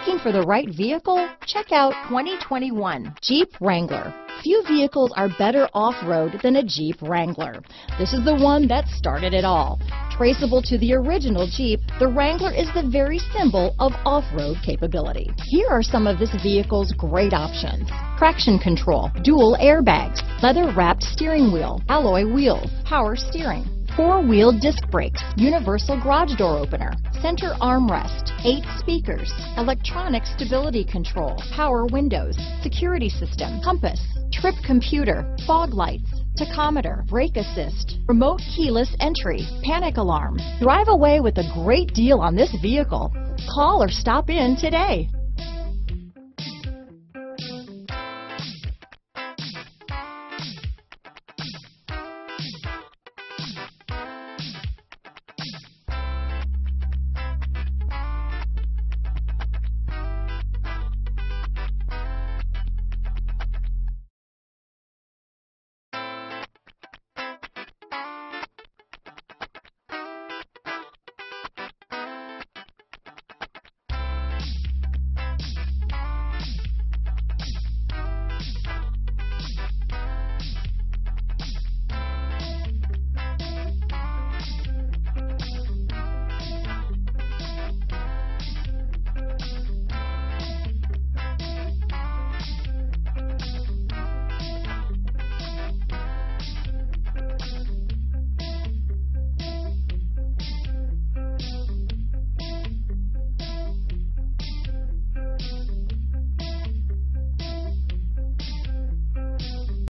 Looking for the right vehicle? Check out 2021 Jeep Wrangler. Few vehicles are better off-road than a Jeep Wrangler. This is the one that started it all. Traceable to the original Jeep, the Wrangler is the very symbol of off-road capability. Here are some of this vehicle's great options. Traction control, dual airbags, leather-wrapped steering wheel, alloy wheels, power steering, four-wheel disc brakes, universal garage door opener, center armrest, eight speakers, electronic stability control, power windows, security system, compass, trip computer, fog lights, tachometer, brake assist, remote keyless entry, panic alarm. Drive away with a great deal on this vehicle. Call or stop in today.